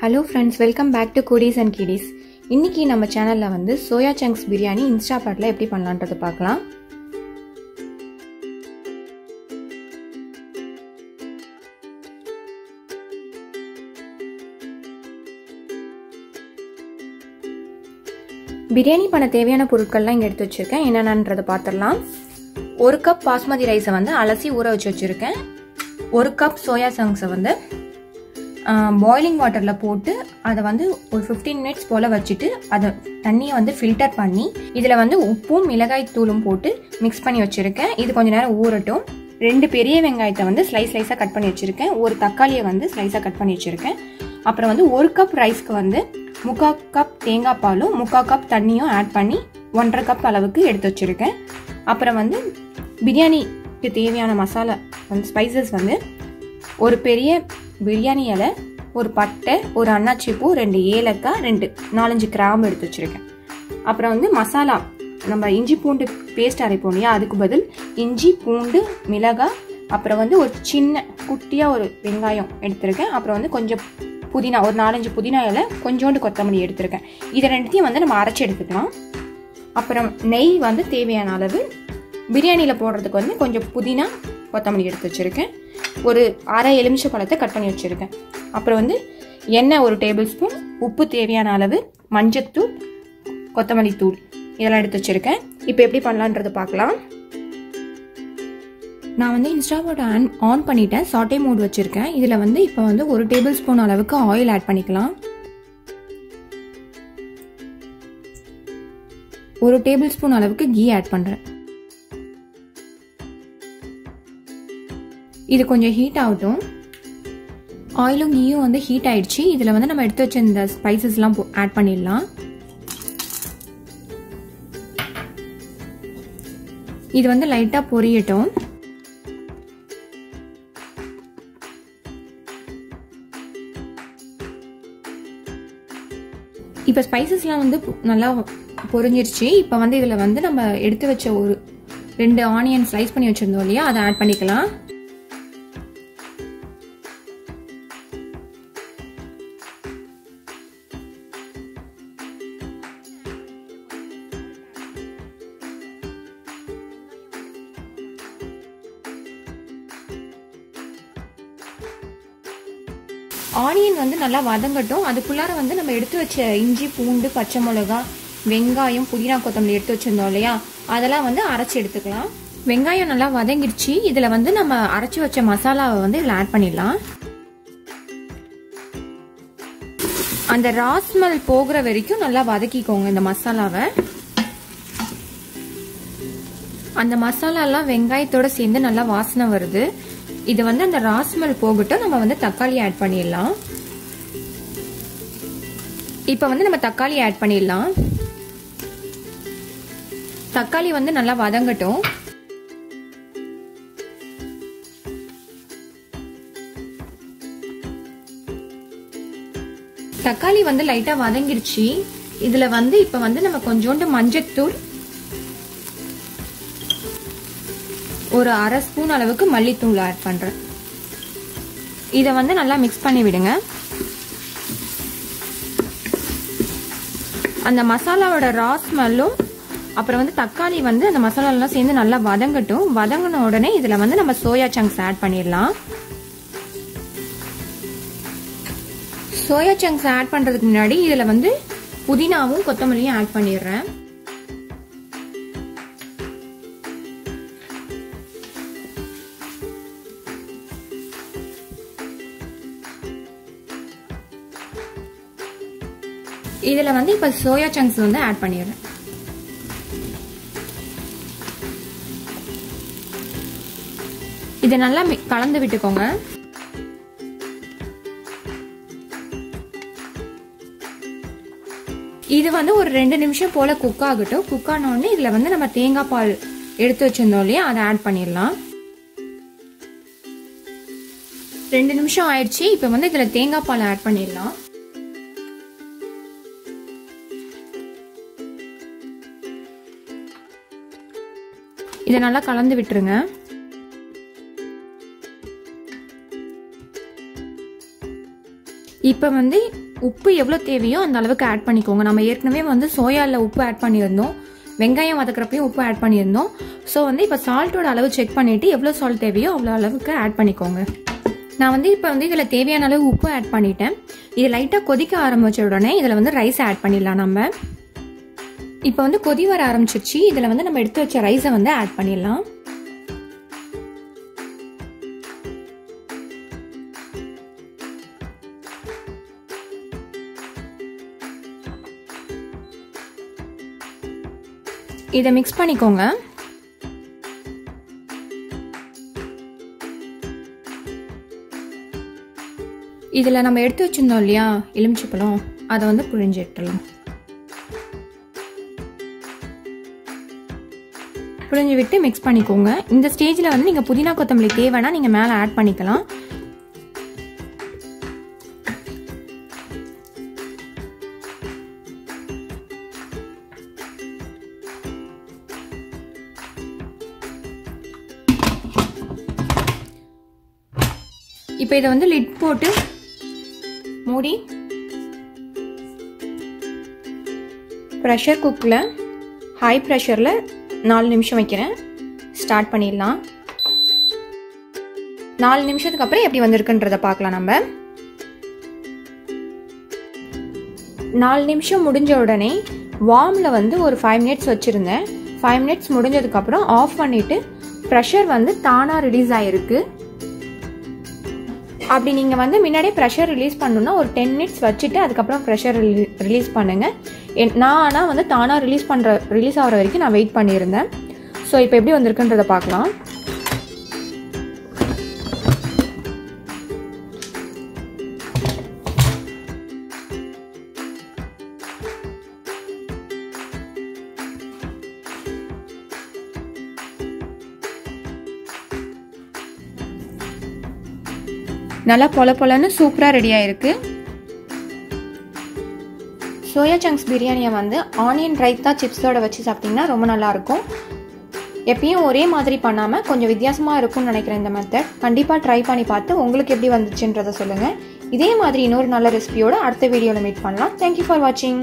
Hello friends welcome back to goodies and kiddies இன்னைக்கு நம்ம சேனலில் வந்து சோயா சங்க்ஸ் பிரியாணி இன்ஸ்டா பாட்டில் எப்படி பண்ணலான்றது பார்க்கலாம். பிரியாணி பண்ண தேவையான பொருட்கள்லாம் இங்கே எடுத்து வச்சுருக்கேன். என்னென்னன்றதை பார்த்துடலாம். ஒரு கப் பாஸ்மதி ரைஸை வந்து அலசி ஊற வச்சு வச்சுருக்கேன். ஒரு கப் சோயா சங்க்ஸை வந்து பாய்லிங் வாட்டரில் போட்டு அதை வந்து ஒரு ஃபிஃப்டீன் மினிட்ஸ் போல் வச்சுட்டு அதை தண்ணியை வந்து ஃபில்டர் பண்ணி இதில் வந்து உப்பும் மிளகாய் தூளும் போட்டு மிக்ஸ் பண்ணி வச்சுருக்கேன். இது கொஞ்சம் நேரம் ஊறட்டும். ரெண்டு பெரிய வெங்காயத்தை வந்து ஸ்லைஸ் ஸ்லைஸாக கட் பண்ணி வச்சுருக்கேன். ஒரு தக்காளியை வந்து ஸ்லைஸாக கட் பண்ணி வச்சுருக்கேன். அப்புறம் வந்து ஒரு கப் ரைஸ்க்கு வந்து முக்கால் கப் தேங்காய் பாலும் முக்கால் கப் தண்ணியும் ஆட் பண்ணி ஒன்றரை கப் அளவுக்கு எடுத்து வச்சுருக்கேன். அப்புறம் வந்து பிரியாணிக்கு தேவையான மசாலா வந்து ஸ்பைசஸ் வந்து ஒரு பெரிய பிரியாணி இலை ஒரு பட்டை ஒரு அன்னாச்சி பூ ரெண்டு ஏலக்காய் ரெண்டு நாலஞ்சு கிராம்பு எடுத்து வச்சுருக்கேன். அப்புறம் வந்து மசாலா. நம்ம இஞ்சி பூண்டு பேஸ்ட் அரைப்போம் இல்லையா? அதுக்கு பதில் இஞ்சி பூண்டு மிளகாய் அப்புறம் வந்து ஒரு சின்ன குட்டியாக ஒரு வெங்காயம் எடுத்திருக்கேன். அப்புறம் வந்து கொஞ்சம் புதினா ஒரு நாலஞ்சு புதினா இலை கொஞ்சோண்டு கொத்தமல்லி எடுத்திருக்கேன். இதை ரெண்டுத்தையும் வந்து நம்ம அரைச்சி எடுத்துக்கலாம். அப்புறம் நெய் வந்து தேவையான அளவு. பிரியாணியில் போடுறதுக்கு வந்து கொஞ்சம் புதினா கொத்தமல்லி எடுத்து வச்சுருக்கேன். ஒரு அரை எலுமிச்சை பழத்தை கட் பண்ணி வச்சுருக்கேன். அப்புறம் வந்து எண்ணெய் ஒரு டேபிள் ஸ்பூன் உப்பு தேவையான அளவு மஞ்சத்தூள் கொத்தமல்லி தூள் இதெல்லாம் எடுத்து வச்சுருக்கேன். இப்போ எப்படி பண்ணலான்றது பார்க்கலாம். நான் வந்து இன்ஸ்டாவோட ஆன் ஆன் பண்ணிட்டேன். சாட்டே மோட் வச்சுருக்கேன். இதில் வந்து இப்போ வந்து ஒரு டேபிள் ஸ்பூன் அளவுக்கு ஆயில் ஆட் பண்ணிக்கலாம். ஒரு டேபிள் ஸ்பூன் அளவுக்கு கீ ஆட் பண்ணுறேன் இது கொஞ்சம் ஹீட் ஆகட்டும். ஆயிலும் கீயும் வந்து ஹீட் ஆயிடுச்சு. இதில் வந்து நம்ம எடுத்து வச்சிருந்த ஸ்பைசஸ்லாம் ஆட் பண்ணிடலாம். இது வந்து லைட்டாக பொரியட்டும். இப்போ ஸ்பைசஸ்லாம் வந்து நல்லா பொரிஞ்சிருச்சு. இப்போ வந்து இதில் வந்து நம்ம எடுத்து வச்ச ஒரு ரெண்டு ஆனியன் ஸ்லைஸ் பண்ணி வச்சுருந்தோம் இல்லையா? அதை ஆட் பண்ணிக்கலாம். ஆனியன் வந்து நல்லா வதங்கட்டும். அதுக்குள்ளார வந்து நம்ம எடுத்து வச்ச இஞ்சி பூண்டு பச்சை மிளகா வெங்காயம் புதினா கொத்தமல்லி எடுத்து வச்சிருந்தோம் இல்லையா? அதெல்லாம் வந்து அரைச்சி எடுத்துக்கலாம். வெங்காயம் நல்லா வதங்கிடுச்சு. இதில் வந்து நம்ம அரைச்சி வச்ச மசாலாவை வந்து இதில் ஆட் பண்ணிடலாம். அந்த ராஸ்மல் போகிற வரைக்கும் நல்லா வதக்கிக்கோங்க இந்த மசாலாவை. அந்த மசாலாலாம் வெங்காயத்தோட சேர்ந்து நல்லா வாசனை வருது. இது வந்து அந்த ராஸ்மல் போகட்டும். நம்ம வந்து தக்காளி ஆட் பண்ணிடலாம். இப்போ வந்து நம்ம தக்காளி ஆட் பண்ணிடலாம். தக்காளி வந்து நல்லா வதங்கட்டும். தக்காளி வந்து லைட்டா வதங்கிருச்சு. இதுல வந்து இப்ப வந்து நம்ம கொஞ்சோண்டு மஞ்சத்தூள் ஒரு அரை ஸ்பூன் அளவுக்கு மல்லித்தூள் ஆட் பண்ணுறேன் இதை வந்து நல்லா மிக்ஸ் பண்ணி விடுங்க. அந்த மசாலாவோட ரா ஸ்மெல்லும் அப்புறம் வந்து தக்காளி வந்து அந்த மசாலாலாம் சேர்ந்து நல்லா வதங்கட்டும். வதங்கின உடனே இதில் வந்து நம்ம சோயா சங்க்ஸ் ஆட் பண்ணிடலாம். சோயா சங்க்ஸ் ஆட் பண்ணுறதுக்கு முன்னாடி இதில் வந்து புதினாவும் கொத்தமல்லியும் ஆட் பண்ணிடுறேன். இதில் வந்து இப்போ சோயா சங்க்ஸ் வந்து ஆட் பண்ணிடுறேன். இதை நல்லா கலந்து விட்டுக்கோங்க. இது வந்து ஒரு ரெண்டு நிமிஷம் போல குக் ஆகட்டும். குக் ஆனோடனே இதுல வந்து நம்ம தேங்காய் பால் எடுத்து வச்சிருந்தோம் இல்லையா? அதை ஆட் பண்ணிடலாம். ரெண்டு நிமிஷம் ஆயிடுச்சு. இப்போ வந்து இதுல தேங்காய் பால் ஆட் பண்ணிடலாம். இதை நல்லா கலந்து விட்டுருங்க. இப்போ வந்து உப்பு எவ்வளோ தேவையோ அந்த அளவுக்கு ஆட் பண்ணிக்கோங்க. நம்ம ஏற்கனவே வந்து சோயாவில் உப்பு ஆட் பண்ணியிருந்தோம். வெங்காயம் வதக்குறப்பையும் உப்பு ஆட் பண்ணியிருந்தோம். ஸோ வந்து இப்போ சால்ட்டோட அளவு செக் பண்ணிவிட்டு எவ்வளோ சால்ட் தேவையோ அவ்வளோ அளவுக்கு ஆட் பண்ணிக்கோங்க. நான் வந்து இப்போ வந்து இதில் தேவையான அளவு உப்பு ஆட் பண்ணிட்டேன். இது லைட்டாக கொதிக்க ஆரம்பித்த உடனே இதில் வந்து ரைஸ் ஆட் பண்ணிடலாம் நம்ம. இப்போ வந்து கொதி வர ஆரம்பிச்சிருச்சு. இதில் வந்து நம்ம எடுத்து வச்ச ரைஸை வந்து ஆட் பண்ணிடலாம். இதை மிக்ஸ் பண்ணிக்கோங்க. இதில் நம்ம எடுத்து வச்சிருந்தோம் இல்லையா? எலுமிச்சப்பழம் அதை வந்து புழிஞ்சு எடுத்துடலாம். புழிஞ்சு விட்டு மிக்ஸ் பண்ணிக்கோங்க. இந்த ஸ்டேஜில் வந்து நீங்கள் புதினா கொத்தமல்லி தேவைன்னா நீங்கள் மேலே ஆட் பண்ணிக்கலாம். இப்போ இதை வந்து லிட் போட்டு மூடி. ப்ரெஷர் குக்கில் ஹை ப்ரெஷரில் நாலு நிமிஷம் வைக்கிறேன். ஸ்டார்ட் பண்ணிடலாம். நாலு நிமிஷத்துக்கு அப்புறம் எப்படி வந்திருக்குன்றத பார்க்கலாம் நம்ம. நாலு நிமிஷம் முடிஞ்ச உடனே வார்மில் வந்து ஒரு ஃபைவ் மினிட்ஸ் வச்சுருந்தேன். ஃபைவ் மினிட்ஸ் முடிஞ்சதுக்கப்புறம் ஆஃப் பண்ணிவிட்டு ப்ரெஷர் வந்து தானாக ரிலீஸ் ஆகிருக்கு அப்படி நீங்கள் வந்து முன்னாடியே ப்ரெஷர் ரிலீஸ் பண்ணணும்னா ஒரு டென் மினிட்ஸ் வச்சுட்டு அதுக்கப்புறம் ப்ரெஷர் ரிலீஸ் பண்ணுங்கள் நான் ஆனால் வந்து தானாக ரிலீஸ் பண்ணுற ரிலீஸ் ஆகிற வரைக்கும் நான் வெயிட் பண்ணியிருந்தேன். ஸோ இப்போ எப்படி வந்திருக்குன்றதை பார்க்கலாம். நல்லா பொல பொலன்னு சூப்பராக ரெடி ஆயிருக்கு. சோயா சங்க்ஸ் பிரியாணியை வந்து ஆனியன் ரைத்தா சிப்ஸோட வச்சு சாப்பிட்டிங்கன்னா ரொம்ப நல்லாயிருக்கும். எப்பயும் ஒரே மாதிரி பண்ணாமல் கொஞ்சம் வித்தியாசமாக இருக்கும்னு நினைக்கிறேன் இந்த மெத்தட் கண்டிப்பாக ட்ரை பண்ணி பார்த்து உங்களுக்கு எப்படி வந்துச்சுன்றதை சொல்லுங்கள் இதே மாதிரி இன்னொரு நல்ல ரெசிபியோட அடுத்த வீடியோவில் மீட் பண்ணலாம். தேங்க்யூ ஃபார் வாட்சிங்